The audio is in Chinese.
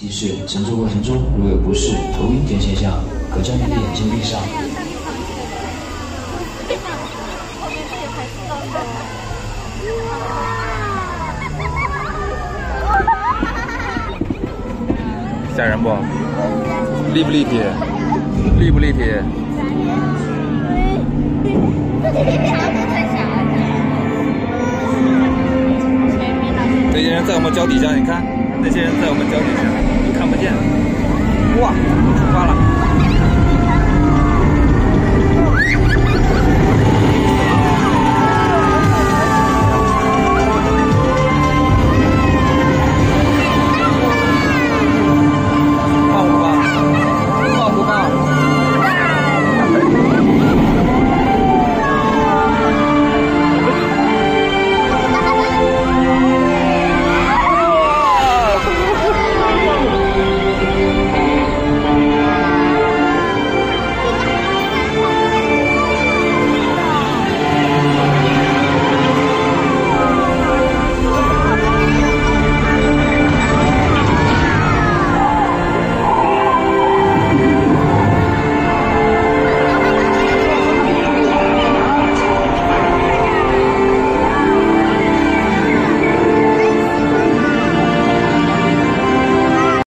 提示：乘坐过程中如有不适、头晕等现象，可将您的眼睛闭上。吓人不？立不立体？立不立体？那些人在我们脚底下，你看，那些人在我们脚底下，看不见。哇，出发了！